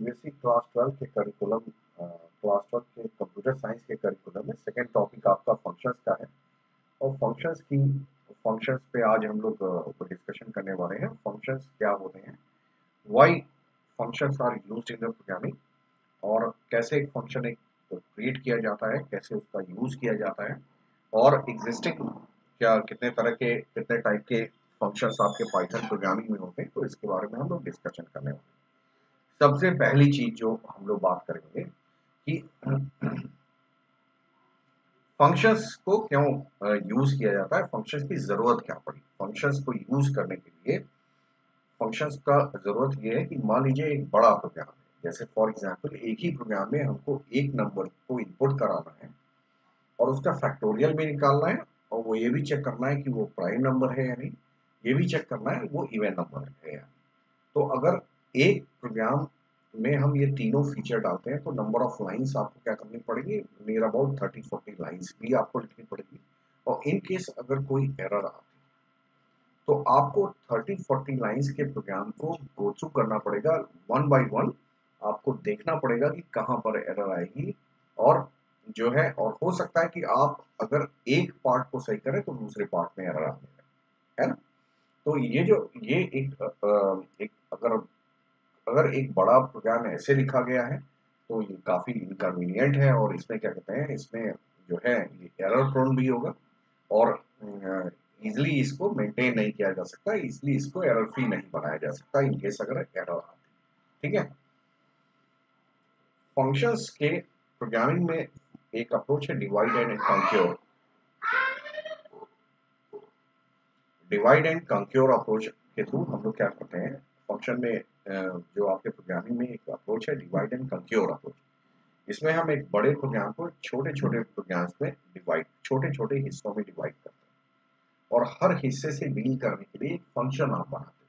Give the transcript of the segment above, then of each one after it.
CBSE class twelve के curriculum class twelve के computer science के करिकुलम में सेकेंड टॉपिक आपका फ़ंक्शंस का है। और फ़ंक्शंस की फ़ंक्शंस पे आज हम लोग डिस्कशन करने वाले हैं। फ़ंक्शंस क्या होते हैं? Why functions are used in the programming और कैसे एक फ़ंक्शन एक क्रिएट किया जाता है? कैसे उसका यूज़ किया जाता है? और एग्जिस्टिंग क्या, कितने तरह के, कितने टाइप के फ़ंक्शंस आपके पाइथन प्रोग्रामिंग में होते हैं? तो इसके बारे में हम लोग डिस्कशन करने वाले सबसे पहली चीज़ जो हम लोग बात करेंगे कि फ़ंक्शंस को क्यों यूज़ किया जाता है फ़ंक्शंस की ज़रूरत क्या पड़ी? फ़ंक्शंस को यूज़ करने के लिए फ़ंक्शंस का ज़रूरत ये है कि मान लीजिए एक बड़ा प्रोग्राम है, जैसे फॉर एग्जांपल एक ही प्रोग्राम में हमको एक नंबर को इनपुट कराना है और उसका फैक्टोरियल भी निकालना है और वो ये भी चेक करना है कि वो प्राइम नंबर है या नहीं। ये भी चेक करना है, वो इवेंट नंबर है या तो अगर एक प्रोग्राम में हम ये तीनों फीचर डालते हैं तो नंबर ऑफ़ लाइंस आपको क्या करनी पड़ेगी? Near about thirty forty lines भी आपको लिखनी पड़ेगी। और इन केस अगर कोई एरर आती तो आपको थर्टी फोर्टी लाइंस के प्रोग्राम को गो थ्रू करना पड़ेगा। वन बाय वन आपको देखना पड़ेगा कि कहाँ पर एरर आएगी। और जो है, और हो सकता है कि आप अगर एक पार्ट को सही करें तो दूसरे पार्ट में एरर आने है ना? तो ये जो, ये एक एक अगर अगर एक बड़ा प्रोग्राम ऐसे लिखा गया है तो ये काफ़ी इनकन्वीनियंट है और इसमें क्या कहते हैं, इसमें जो है, ये एरर प्रोन भी होगा और इजिली इसको मेंटेन नहीं किया जा सकता, इसलिए इसको एरर फ्री नहीं बनाया जा सकता इन केस अगर एरर आती ठीक है? फ़ंक्शंस के प्रोग्रामिंग में एक अप्रोच है divide and conquer divide and conquer approach के थ्रू हम लोग क्या करते हैं फ़ंक्शन में जो आपके प्रोग्रामिंग में एक अप्रोच है डिवाइड एंड कंक्योर अप्रोच इसमें हम एक बड़े प्रोग्राम को छोटे छोटे प्रोग्राम्स में डिवाइड छोटे छोटे हिस्सों में डिवाइड करते हैं। और हर हिस्से से डील करने के लिए एक फ़ंक्शन आप बनाते हैं।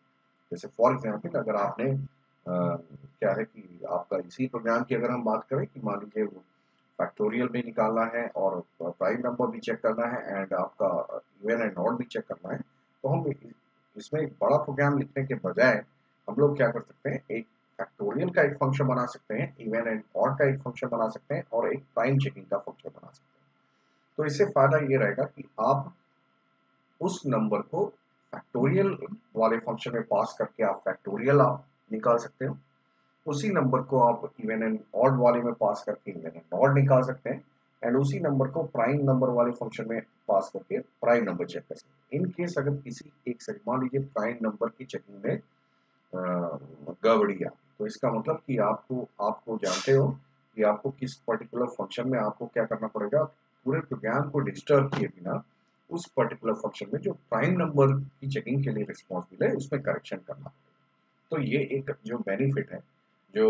जैसे फॉर एग्ज़ाम्पल अगर आपने आ, क्या है कि आपका इसी प्रोग्राम की अगर हम बात करें कि मान लीजिए फैक्टोरियल भी निकालना है और प्राइम नंबर भी चेक करना है एंड आपका इवन एंड नॉट भी चेक करना है तो हम इसमें एक बड़ा प्रोग्राम लिखने के बजाय हम लोग क्या कर सकते हैं, एक फैक्टोरियल का एक फ़ंक्शन बना सकते हैं इवन एंड ऑड का एक फ़ंक्शन बना सकते हैं, और एक प्राइम चेकिंग का फ़ंक्शन बना सकते हैं। तो इससे फ़ायदा ये रहेगा कि आप उस नंबर को फैक्टोरियल वाले फ़ंक्शन में पास करके आप फैक्टोरियल आप निकाल सकते हो। उसी नंबर को आप इवन एंड ऑड वाले में पास करके इवन एंड ऑड निकाल सकते हैं एंड उसी नंबर को प्राइम नंबर वाले फ़ंक्शन में पास करके प्राइम नंबर चेक कर सकते हैं। इन केस अगर किसी, एक मान लीजिए प्राइम नंबर की चेकिंग में आ तो इसका मतलब कि आपको आपको जानते हो कि आपको किस पर्टिकुलर फ़ंक्शन में आपको क्या करना पड़ेगा? पूरे प्रोग्राम को डिस्टर्ब किए बिना उस पर्टिकुलर फ़ंक्शन में जो प्राइम नंबर की चेकिंग के लिए रिस्पॉन्सिबल है उसमें करेक्शन करना पड़ेगा। तो ये एक जो बेनिफिट है जो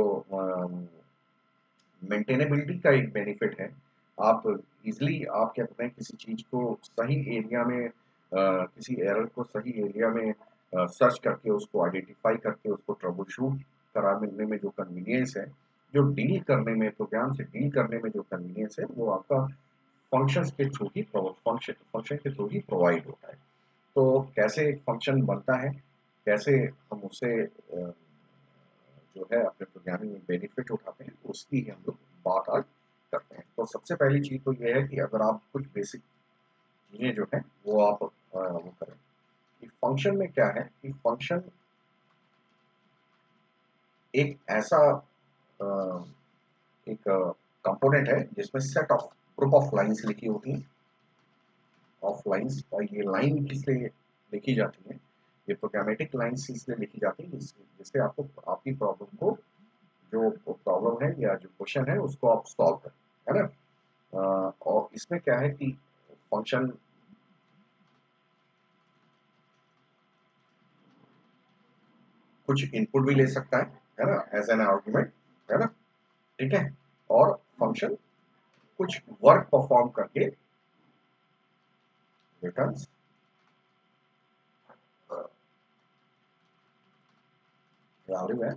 मेंटेनेबिलिटी का एक बेनिफिट है। आप इजिली आप क्या करते हैं किसी चीज़ को सही एरिया में आ, किसी एरर को सही एरिया में सर्च करके उसको आइडेंटिफाई करके उसको ट्रबल शूट करा मिलने में जो कन्वीनियंस है, जो डील करने में प्रोग्राम से डील करने में जो कन्वीनियंस है, वो आपका फ़ंक्शंस के थ्रू ही फ़ंक्शन फ़ंक्शन के थ्रू ही प्रोवाइड होता है। तो कैसे एक फ़ंक्शन बनता है, कैसे हम उसे जो है अपने प्रोग्रामिंग में बेनिफिट उठाते हैं, उसकी ही हम लोग बात आज करते हैं। तो सबसे पहली चीज़ तो ये है कि अगर आप कुछ बेसिक चीज़ें जो हैं, वो आप वो करें। कि फ़ंक्शन में क्या है? कि फ़ंक्शन एक ऐसा एक कंपोनेंट है जिसमें set of group of lines लिखी होती हैं। ऑफ़ लाइंस और ये लाइन किस लिए लिखी जाती है? ये प्रोग्रामेटिक लाइंस इसलिए लिखी जाती है जिससे आपको, आपकी प्रॉब्लम को, जो प्रॉब्लम है या जो क्वेश्चन है उसको आप सॉल्व करें, है ना? और इसमें क्या है कि फ़ंक्शन कुछ इनपुट भी ले सकता है है ना एज एन आर्ग्यूमेंट है ना, ठीक है? और फ़ंक्शन कुछ वर्क परफॉर्म करके रिटर्न्स वैल्यू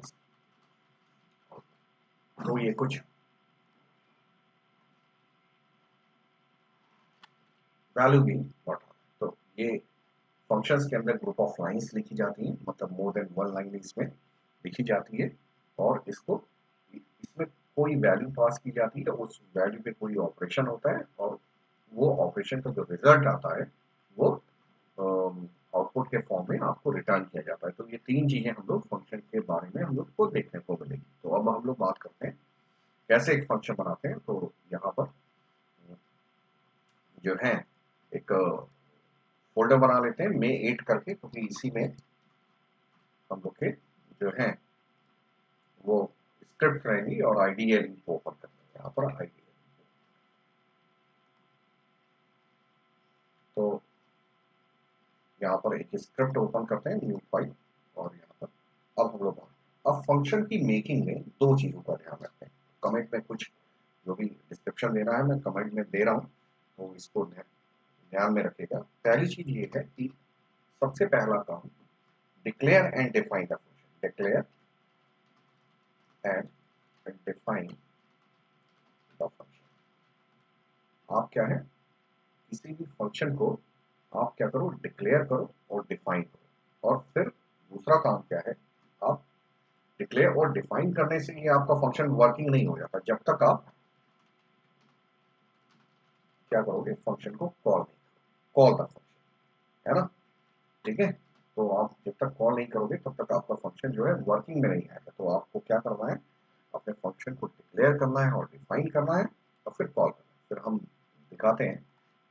तो ये कुछ वैल्यू भी तो ये फ़ंक्शंस के अंदर ग्रुप ऑफ़ लाइंस लिखी जाती हैं मतलब मोर देन वन लाइन इसमें लिखी जाती है और इसको इसमें कोई वैल्यू पास की जाती है, उस वैल्यू पे कोई ऑपरेशन होता है और वो ऑपरेशन का जो रिज़ल्ट आता है, वो आउटपुट के फॉर्म में आपको रिटर्न किया जाता है। तो ये तीन चीज़ें हम लोग फ़ंक्शन के बारे में हम लोग को देखने को मिलेगी। तो अब हम लोग बात करते हैं कैसे एक फ़ंक्शन बनाते हैं। तो यहाँ पर जो है एक फोल्डर बना लेते हैं मे एट करके, क्योंकि इसी में हम लोग के जो है, वो स्क्रिप्ट रहेंगी और आईडीएल को ओपन करते हैं, यहाँ पर आईडीएल तो यहाँ पर एक स्क्रिप्ट ओपन करते हैं न्यू फ़ाइल और यहाँ पर अब हम लोग अब फ़ंक्शन की मेकिंग में दो चीज़ों का ध्यान रखते हैं। कमेंट में कुछ जो भी डिस्क्रिप्शन देना है, मैं कमेंट में दे रहा हूँ तो इसको ध्यान में रखेगा पहली चीज़ ये है कि सबसे पहला काम declare and define the function declare and define the function आप क्या है? किसी भी फ़ंक्शन को आप क्या करो? डिक्लेयर करो और डिफाइन करो। और फिर दूसरा काम क्या है? आप डिक्लेयर और डिफाइन करने से ये आपका फ़ंक्शन वर्किंग नहीं हो जाता। जब तक आप क्या करोगे फ़ंक्शन को कॉल नहीं कॉल द फ़ंक्शन है ना ठीक है? तो आप जब तक कॉल नहीं करोगे, तब तक आपका फ़ंक्शन जो है वर्किंग में नहीं आएगा। तो आपको क्या करना है? अपने फ़ंक्शन को डिक्लेयर करना है और डिफाइन करना है और फिर कॉल करना है। फिर हम दिखाते हैं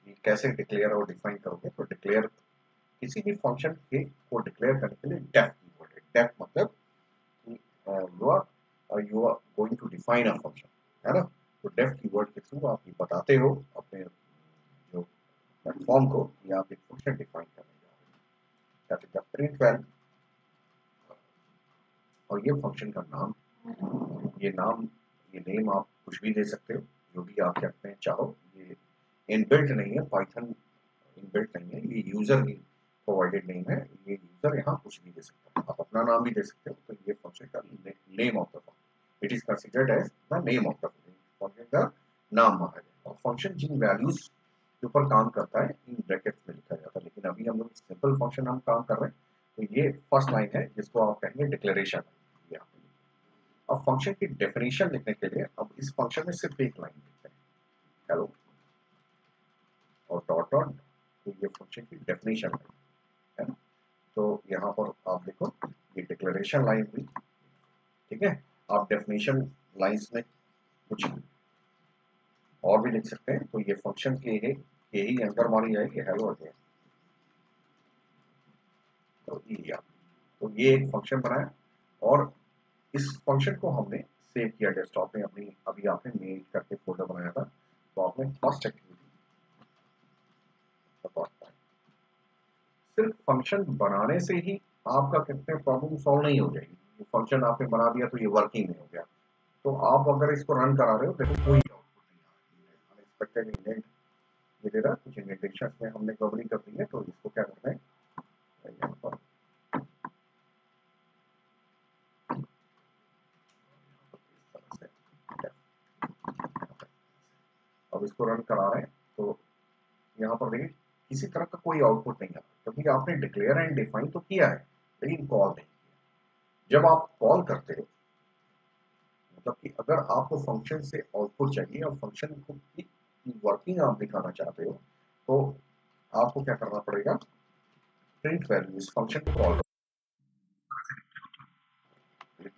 कि कैसे डिक्लेयर और डिफाइन करोगे। तो डिक्लेयर किसी भी फ़ंक्शन के को डिक्लेयर करने के लिए डेफ कीवर्ड है। डेफ मतलब you are you are going to define a function है ना? तो डेफ कीवर्ड के थ्रू आप ये बताते हो अपने जो प्लेटफॉर्म को कि आप एक फ़ंक्शन डिफाइन करने जा रहे हैं। प्रिंट वेल और ये फ़ंक्शन का नाम, ये नाम, ये नेम आप कुछ भी दे सकते हो, जो भी आप कहते हैं चाहो। ये इनबिल्ट नहीं है पाइथन इनबिल्ट नहीं है, ये यूज़र की प्रोवाइडेड नेम है। ये यूज़र यहाँ कुछ भी दे सकता है। आप अपना नाम भी दे सकते हो तो ये फ़ंक्शन का name of the function it is considered as the name of the function का नाम माना जाएगा और फ़ंक्शन जिन वैल्यूज़ के ऊपर काम करता है, इन ब्रैकेट्स में लिखा जाता है। लेकिन अभी हम लोग सिंपल फ़ंक्शन हम काम कर रहे हैं तो ये फ़र्स्ट लाइन है, जिसको आप कहेंगे डिक्लेरेशन अब फ़ंक्शन की डेफिनेशन लिखने के लिए, अब इस फ़ंक्शन में सिर्फ़ एक लाइन लिखते हैं। हेलो और डॉट डॉट तो ये फ़ंक्शन की डेफिनेशन है ना? तो यहाँ पर आप देखो, ये डिक्लेरेशन लाइन हुई, ठीक है? आप डेफिनेशन लाइंस में कुछ और भी लिख सकते हैं। तो ये फ़ंक्शन के ही के ही अंदर मानी जाएगी हेलो अगेन तो ये तो ये एक फ़ंक्शन बनाया और इस फ़ंक्शन को हमने सेव किया डेस्कटॉप में, अपनी, अभी आपने मेल करके फोल्डर बनाया था तो आपने फ़र्स्ट एक्टिविटी सिर्फ़ फ़ंक्शन बनाने से ही आपका कितने प्रॉब्लम सॉल्व नहीं हो जाएगी। फ़ंक्शन आपने बना दिया तो ये वर्किंग नहीं हो गया। तो आप अगर इसको रन करा रहे हो, देखो कोई अनएक्सपेक्टेड इंडेंट ये दे रहा कुछ इंडेंटेशन में हमने गड़बड़ी कर दी है तो इसको क्या करना है? अब इसको रन करा रहे हैं तो यहाँ पर देखिए, किसी तरह का कोई आउटपुट नहीं आता। क्योंकि आपने डिक्लेयर एंड डिफाइन तो किया है, लेकिन कॉल नहीं किया। जब आप कॉल करते हो मतलब कि अगर आपको फ़ंक्शन से आउटपुट चाहिए, और फ़ंक्शन को वर्किंग आप दिखाना चाहते हो तो आपको क्या करना पड़ेगा? प्रिंट वैल्यू इस function call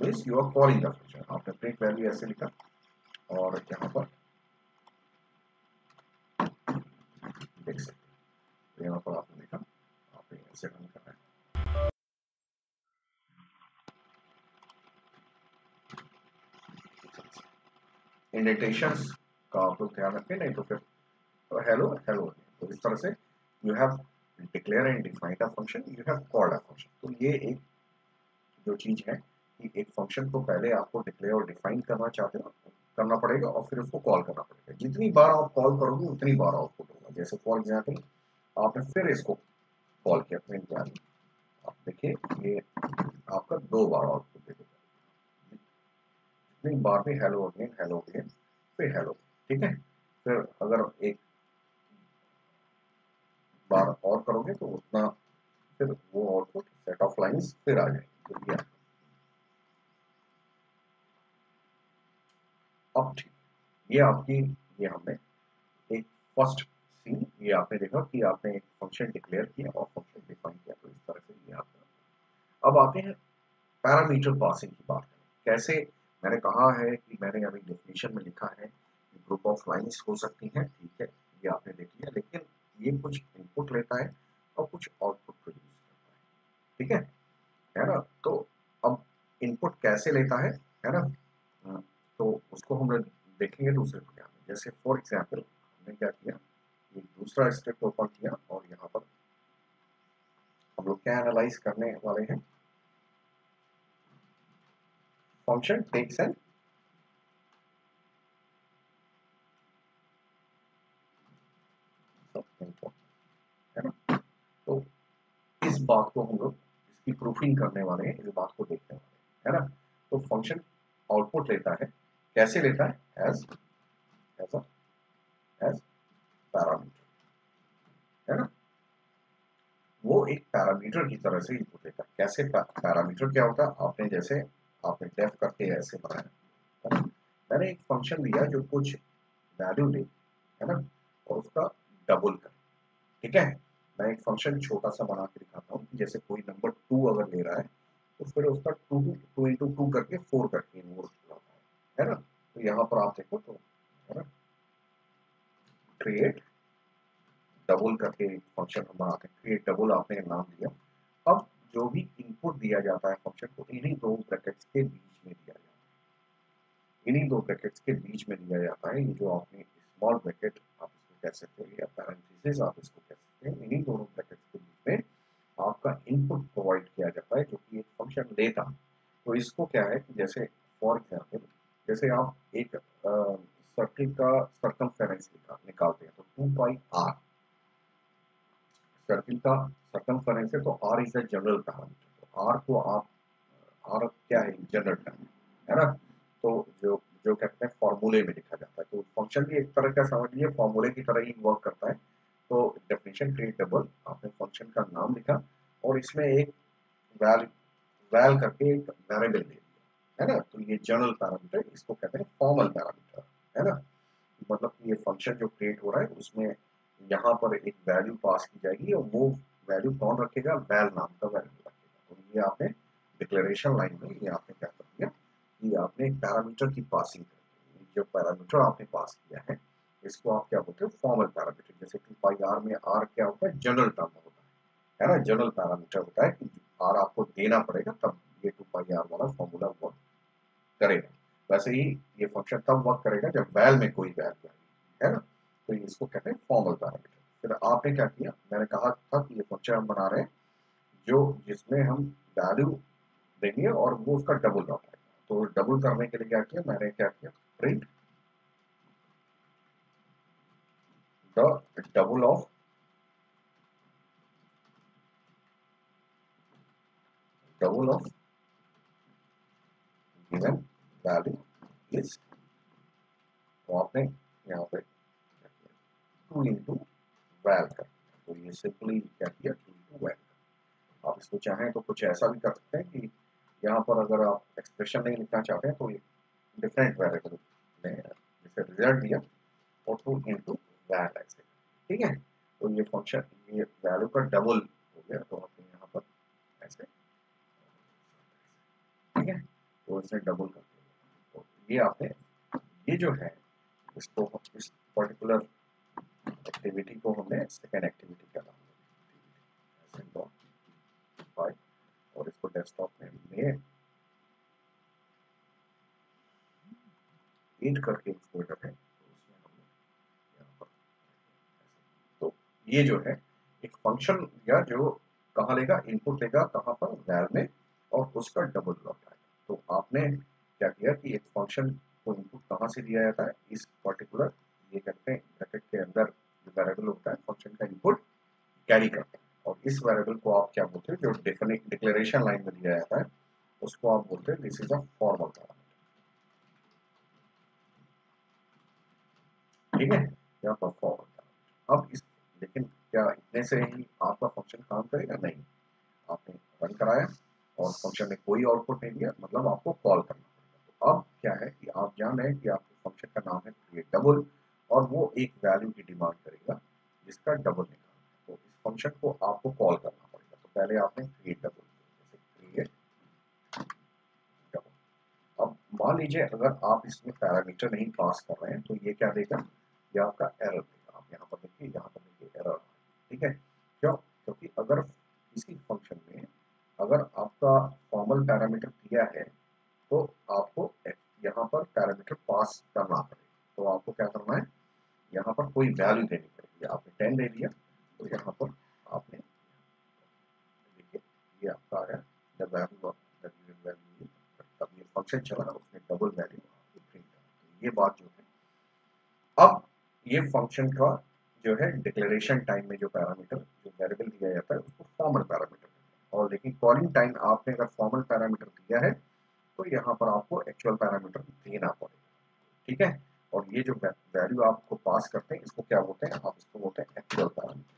means you are calling the function आपने प्रिंट वैल्यू ऐसे लिखा और यहाँ पर देख सकते यहाँ पर आपने लिखा आपने ऐसे रन करना है। इंडेंटेशन का आप लोग ध्यान रखें नहीं तो फिर हेलो हेलो तो इस तरह से you have declare and defined a function you have called a function तो ये एक जो चीज़ है कि एक फ़ंक्शन को पहले आपको डिक्लेयर और डिफाइन करना चाहते हो, करना पड़ेगा और फिर उसको कॉल करना पड़ेगा। जितनी बार आप कॉल करोगे, उतनी बार आउटपुट होगा। जैसे फॉर एग्ज़ाम्पल आपने फिर इसको कॉल किया, अपने इंतज़ार आप देखिए, ये आपका दो बार आउटपुट दे देगा। जितनी बार भी हेलो अगेन हेलो अगेन फिर हेलो ठीक है? फिर अगर एक बार और करोगे तो उतना फिर वो आउटपुट सेट ऑफ़ लाइंस फिर आ जाएगी। तो अब ठीक। ये आपकी, ये हमने एक फ़र्स्ट सीन ये आपने देखा कि आपने एक फ़ंक्शन डिक्लेयर किया और फ़ंक्शन डिफाइन किया तो इस तरह से ये आपका अब आते हैं पैरामीटर पासिंग की बात कैसे? मैंने कहा है कि मैंने अभी डेफिनेशन में लिखा है। ग्रुप ऑफ़ लाइंस हो सकती हैं ठीक है? ये आपने देख लिया लेकिन ये कुछ इनपुट लेता है और कुछ आउटपुट प्रोड्यूस करता है ठीक है? है ना? तो अब इनपुट कैसे लेता है है ना? हाँ, तो उसको हम लोग देखेंगे दूसरे प्रोग्राम में। जैसे फॉर एग्ज़ाम्पल हमने क्या किया? एक दूसरा स्क्रिप्ट ओपन किया और यहाँ पर हम लोग क्या एनालाइज करने वाले हैं? फ़ंक्शन टेक्स एन है ना तो इस बात को हम लोग इसकी प्रूफिंग करने वाले हैं, इस बात को देखने वाले हैं। है ना? तो फ़ंक्शन आउटपुट लेता है। कैसे लेता है? एज एज एज पैरामीटर है ना? वो एक पैरामीटर की तरह से इनपुट लेता है। कैसे पैरामीटर क्या होता है? आपने जैसे, आपने डेफ करके ऐसे बनाया। मैंने एक फ़ंक्शन दिया जो कुछ वैल्यू ले है ना? और उसका डबल कर। ठीक है? मैं एक फ़ंक्शन छोटा सा बना के दिखाता हूँ, जैसे कोई नंबर टू अगर ले रहा है तो फिर उसका टू टू इंटू टू करके फोर करके वो लाता है है ना? तो यहाँ पर आप देखो तो है ना? क्रिएट डबल करके फ़ंक्शन बना के क्रिएट डबल आपने नाम दिया। अब जो भी इनपुट दिया जाता है फ़ंक्शन को, इन्हीं दो ब्रैकेट्स के बीच में दिया जाता है। इन्हीं दो ब्रैकेट्स के बीच में दिया जाता है, ये जो आपने स्मॉल ब्रैकेट कह सकते हो या पैरेंथेसिस आप इसको कह सकते हैं इन्हीं दोनों ब्रैकेट्स के बीच में आपका इनपुट प्रोवाइड किया जाता है जो कि एक फ़ंक्शन लेता तो इसको क्या है कि जैसे फॉर एग्ज़ाम्पल जैसे आप एक सर्किल का सर्कमफेरेंस निकालते हैं तो टू पाई आर सर्किल का सर्कमफेरेंस है तो R is a general parameter तो आर को आप आर क्या है जनरल टर्म है ना? तो जो जो कहते हैं फॉर्मूले में लिखा जाता है। तो फ़ंक्शन भी एक तरह का समझ लीजिए फॉर्मूले की तरह ही वर्क करता है। तो डेफिनेशन क्रिएटेबल आपने फ़ंक्शन का नाम लिखा और इसमें एक वैल वैल करके एक वेरिएबल दे दिया, है ना? तो ये जनरल पैरामीटर इसको कहते हैं फॉर्मल पैरामीटर है ना? मतलब कि ये फ़ंक्शन जो क्रिएट हो रहा है, उसमें यहाँ पर एक वैल्यू पास की जाएगी और वो वैल्यू कौन रखेगा? वैल नाम का वैल्यू रखेगा। तो ये आपने डिक्लेरेशन लाइन में ये आपने क्या कर दिया? कि आपने एक पैरामीटर की पासिंग जो पैरामीटर आपने पास किया है, इसको आप क्या बोलते हो? फॉर्मल पैरामीटर जैसे टू पाई आर में आर क्या होता है? जनरल टर्म होता है। है ना? जनरल पैरामीटर होता है कि आर आपको देना पड़ेगा, तब ये टू पाई आर वाला फॉर्मूला वर्क करेगा। वैसे ही ये फ़ंक्शन तब वर्क करेगा जब वैल में कोई आएगी है ना? तो इसको कहते हैं फॉर्मल पैरामीटर फिर आपने क्या किया? मैंने कहा था कि ये फ़ंक्शन हम बना रहे हैं, जो जिसमें हम वैल्यू देंगे और वो उसका डबल लौट आएगा तो डबल करने के लिए क्या किया? मैंने क्या किया? Print the double of double of given value is तो आपने यहाँ पे टू इंटू वैल कर तो ये सिंपली क्या किया? टू इंटू वैल आप इसको चाहें तो कुछ ऐसा भी कर सकते हैं कि यहाँ पर अगर आप एक्सप्रेशन नहीं लिखना चाहते हैं तो ये डिफरेंट वेरिएबल में जैसे रिज़ल्ट दिया और टू इंटू वैल ऐसे ठीक है? तो ये फ़ंक्शन ये वैल्यू का डबल हो गया तो आपने यहाँ पर ऐसे, ठीक है? तो इसे डबल कर दिया तो ये आपने, ये जो है, इसको इस पर्टिकुलर एक्टिविटी को हमने सेकेंड एक्टिविटी का नाम और इसको डेस्कटॉप में में एड करके एक फोल्डर है तो ये जो है एक फ़ंक्शन या जो कहाँ लेगा इनपुट लेगा कहाँ पर वैर में और उसका डबल लॉट आएगा तो आपने क्या किया कि एक फ़ंक्शन को इनपुट कहाँ से दिया जाता है इस पर्टिकुलर ये कहते हैं ब्रैकेट के अंदर जो वेरिएबल होता है फ़ंक्शन का इनपुट कैरी करता है और इस वेरिएबल को आप क्या बोलते हैं? जो डिक्लेरेशन लाइन में दिया जाता है, उसको आप बोलते हैं दिस इज़ अ फॉर्मल ठीक है? यहाँ पर फॉर्मल अब इस, लेकिन क्या इतने से ही आपका फ़ंक्शन काम करेगा नहीं? आपने रन कराया और फ़ंक्शन ने कोई आउटपुट नहीं दिया मतलब आपको कॉल करना पड़ेगा। तो अब क्या है कि आप जान रहे हैं कि आपके फ़ंक्शन का नाम है क्रिएट डबल और वो एक वैल्यू की डिमांड करेगा, जिसका डबल निकालना तो इस फ़ंक्शन को आपको कॉल करना पड़ेगा। तो पहले आपने क्रिएट डबल अब मान लीजिए अगर आप इसमें पैरामीटर नहीं पास कर रहे हैं तो ये क्या देगा? ये आपका एरर देगा। आप यहाँ पर देखिए, यहाँ पर देखिए एरर ठीक है? क्यों? क्योंकि अगर इसी फ़ंक्शन में अगर आपका फॉर्मल पैरामीटर दिया है तो आपको यहाँ पर पैरामीटर पास करना पड़ेगा। तो आपको क्या करना है? यहाँ पर कोई वैल्यू देनी पड़ेगी। आपने टेन दे दिया तो यहाँ पर आपने देखिए ये आपका आया द वैल्यू ऑफ़ वैल्यू तब ये फ़ंक्शन चला उसने डबल वैल्यू प्रिंट तो ये बात जो है अब ये फ़ंक्शन का जो है डिक्लेरेशन टाइम में जो पैरामीटर जो वेरिएबल दिया जाता है उसको फॉर्मल पैरामीटर और लेकिन कॉलिंग टाइम आपने अगर फॉर्मल पैरामीटर दिया है तो यहाँ पर आपको एक्चुअल पैरामीटर देना पड़ेगा ठीक है और ये जो वैल्यू आपको पास करते हैं इसको क्या बोलते हैं आप इसको बोलते हैं एक्चुअल पैरामीटर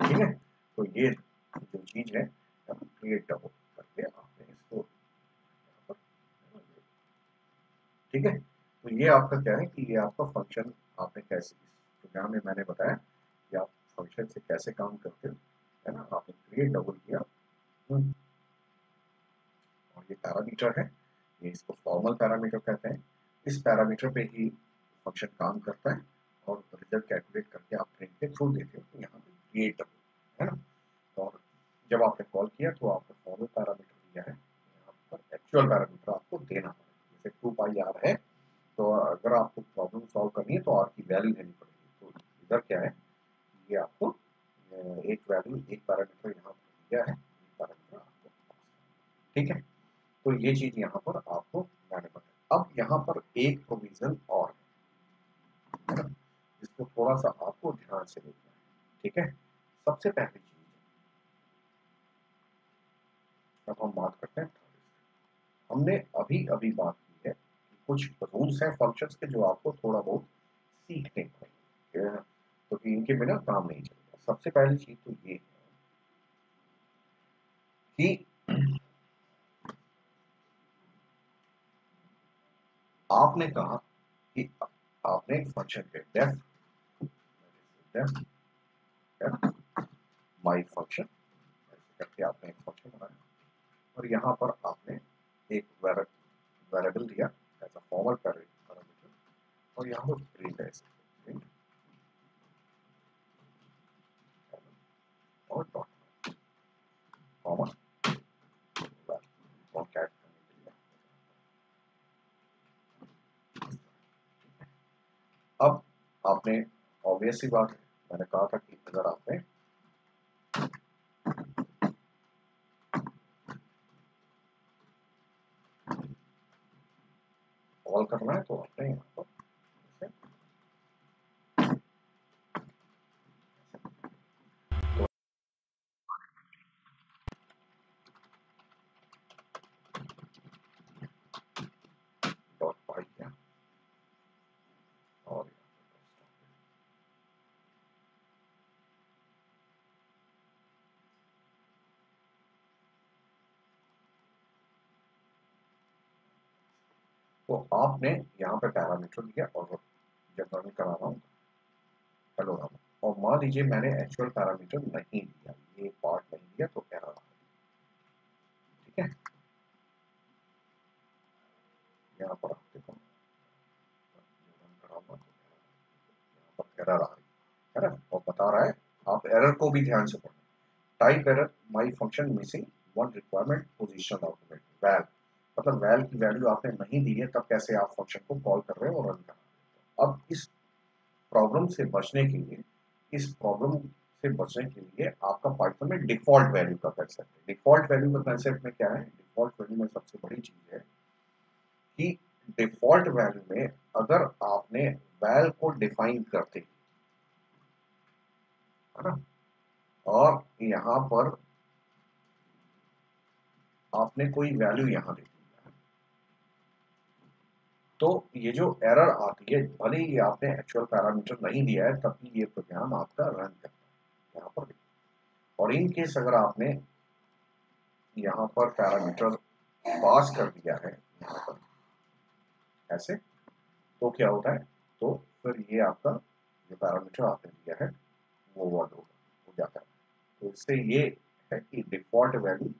ठीक है तो ये जो चीज़ है क्रिएट डबल करके आपने इसको ठीक है तो ये आपका क्या है कि ये आपका फ़ंक्शन आपने कैसे प्रोग्राम में मैंने बताया कि आप फ़ंक्शन से कैसे काम करते हो, है ना? आपने क्रिएट डबल किया। हम्म। और ये पैरामीटर है। ये इसको फॉर्मल पैरामीटर कहते हैं। इस पैरामीटर पे ही फ़ंक्शन काम करता है और रिज़ल्ट कैलकुलेट करके आप प्रिंट के थ्रू देते हो। तो यहाँ पे क्रिएट है ना? और जब आपने कॉल किया तो आपने फॉर्मल पैरामीटर दिया है। यहाँ पर एक्चुअल पैरामीटर आपको देना पड़ेगा। जैसे टू पाई आर है तो अगर आपको प्रॉब्लम सॉल्व करनी है तो आर की वैल्यू देनी पड़ेगी। तो इधर क्या है? ये आपको एक वैल्यू एक पैरामीटर यहाँ पर दिया है। पैरामीटर आपको ठीक है? तो ये चीज़ यहाँ पर आपको मैंने बताया अब यहाँ पर एक प्रोविज़न और है ना? जिसको थोड़ा सा आपको ध्यान से देखना है, ठीक है? सबसे पहली चीज़ अब हम बात करते हैं। हमने अभी अभी बात कुछ रूल्स हैं फ़ंक्शंस के जो आपको थोड़ा बहुत सीखने पड़ेंगे तो इनके बिना काम नहीं चलेगा। सबसे पहली चीज़ तो ये है कि आपने कहा कि आपने एक फ़ंक्शन के डेफ डेफ माई फ़ंक्शन करके आपने एक फ़ंक्शन बनाया। और यहाँ पर आपने एक वेरिएबल दिया। एज अ फॉर्मल पैरामीटर और यहाँ पर प्रिंट है प्रिंट और डॉट कॉमा और कैट अब आपने ऑब्वियस सी बात, मैंने कहा था कि अगर आपने कॉल करना है तो आपने यहाँ पर तो आपने यहाँ पे पैरामीटर दिया और जब रन करा रहा हूँ। हेलो राम। और मान लीजिए मैंने एक्चुअल पैरामीटर नहीं दिया ये पार्ट नहीं दिया तो एरर ठीक है? यहाँ पर आप देखो। एरर आ रही है ना? और बता रहा है, आप एरर को भी ध्यान से पढ़ें। Type error my function missing one requirement position argument val मतलब वैल की वैल्यू आपने नहीं दी है, तब कैसे आप फ़ंक्शन को कॉल कर रहे हो और रन कर अब इस प्रॉब्लम से बचने के लिए, इस प्रॉब्लम से बचने के लिए आपका पाइथन में डिफ़ॉल्ट वैल्यू का कंसेप्ट है। डिफ़ॉल्ट वैल्यू का कंसेप्ट में क्या है? डिफ़ॉल्ट वैल्यू में सबसे बड़ी चीज़ है कि डिफ़ॉल्ट वैल्यू में अगर आपने वैल को डिफाइन करते है ना? और यहाँ पर आपने कोई वैल्यू यहाँ दी तो ये जो एरर आती है, भले ही आपने एक्चुअल पैरामीटर नहीं दिया है, तब भी ये प्रोग्राम आपका रन करता है, यहाँ पर और इन केस अगर आपने यहाँ पर पैरामीटर पास कर दिया है, यहाँ पर, ऐसे तो क्या होता है? तो फिर ये आपका जो पैरामीटर आपने दिया है, वो वर्ड हो जाता है। तो इससे ये है कि डिफ़ॉल्ट वैल्यू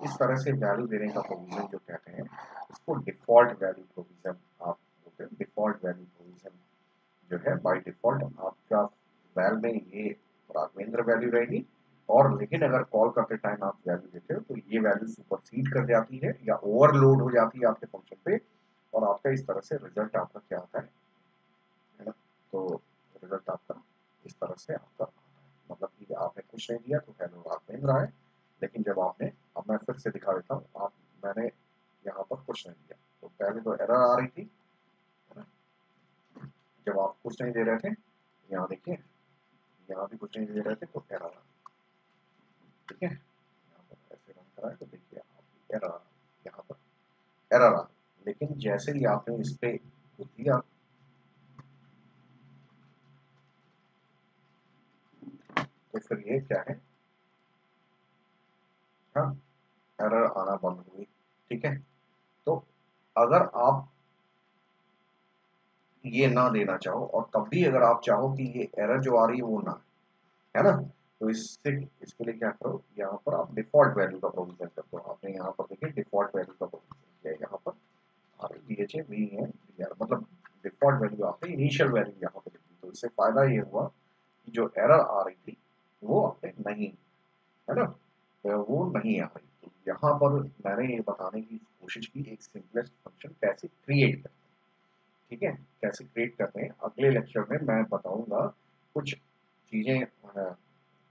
इस तरह से वैल्यू देने का प्रोविज़न जो कहते हैं इसको डिफ़ॉल्ट वैल्यू प्रोविज़न आप बोलते हैं। डिफ़ॉल्ट वैल्यू प्रोविज़न जो है बाय डिफ़ॉल्ट आपका वैल में ये राघवेंद्र वैल्यू रहेगी और लेकिन अगर कॉल करते टाइम आप वैल्यू देते हो तो ये वैल्यू सुपरसीड कर जाती है या ओवरलोड हो जाती है आपके फ़ंक्शन पे और आपका इस तरह से रिज़ल्ट आपका क्या आता है? तो रिज़ल्ट आपका इस तरह से आपका है। मतलब कि आपने कुछ नहीं दिया तो हेलो राघवेंद्र आए। कुछ नहीं दे रहे थे। यहाँ देखिए, यहाँ भी कुछ नहीं दे रहे थे तो एरर ठीक है? यहाँ पर ऐसे रन करा तो देखिए एरर यहाँ पर एरर लेकिन जैसे ही आपने इस पे दिया तो फिर ये क्या है हाँ एरर आना बंद हुई ठीक है तो अगर आप ये ना देना चाहो और तब भी अगर आप चाहो कि ये एरर जो आ रही है वो ना, है ना? तो इससे, इसके लिए क्या करो, यहाँ पर आप डिफ़ॉल्ट वैल्यू का प्रोविज़न कर दो। आपने यहाँ पर देखिए डिफ़ॉल्ट वैल्यू का प्रोविज़न किया यहाँ पर। बी एच ए वी है मतलब डिफ़ॉल्ट वैल्यू आपने इनिशियल वैल्यू यहाँ पर लिखी तो इससे फ़ायदा ये हुआ कि जो एरर आ रही थी, वो आपने नहीं, है ना? तो वो नहीं आ रही। तो यहाँ पर मैंने ये बताने की कोशिश की, एक सिंपलेस्ट फ़ंक्शन कैसे क्रिएट करते हैं। ठीक है, कैसे क्रिएट करते हैं, अगले लेक्चर में मैं बताऊँगा कुछ चीज़ें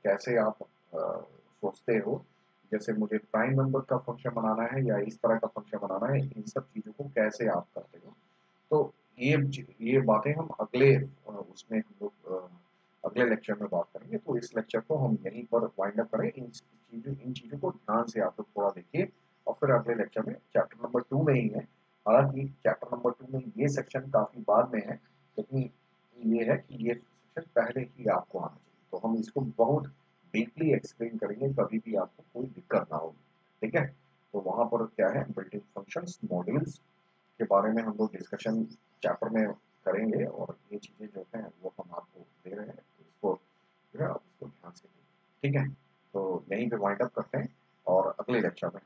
कैसे आप सोचते हो। जैसे मुझे प्राइम नंबर का फ़ंक्शन बनाना है या इस तरह का फ़ंक्शन बनाना है, इन सब चीज़ों को कैसे आप करते हो। तो ये ये बातें हम अगले उसमें हम लोग अगले लेक्चर में बात करेंगे। तो इस लेक्चर को हम यहीं पर वाइंड अप करें। इन चीज़ों इन चीज़ों को ध्यान से आप लोग थोड़ा देखिए और फिर अगले लेक्चर में चैप्टर नंबर टू में ही है। हालाँकि चैप्टर नंबर टू में ये सेक्शन काफ़ी बाद में है, लेकिन ये है कि ये सेक्शन पहले ही आपको आना चाहिए। तो हम इसको बहुत डीपली एक्सप्लेन करेंगे, कभी भी आपको कोई दिक्कत ना होगी ठीक है? तो वहाँ पर क्या है? बिल्डिंग फ़ंक्शंस मॉड्यूल्स के बारे में हम लोग डिस्कशन चैप्टर में करेंगे और ये चीज़ें जो हैं वो हम आपको दे रहे हैं तो इसको जो है इसको ध्यान से ठीक है? तो यहीं पर वाइंड अप करते हैं और अगले लेक्चर में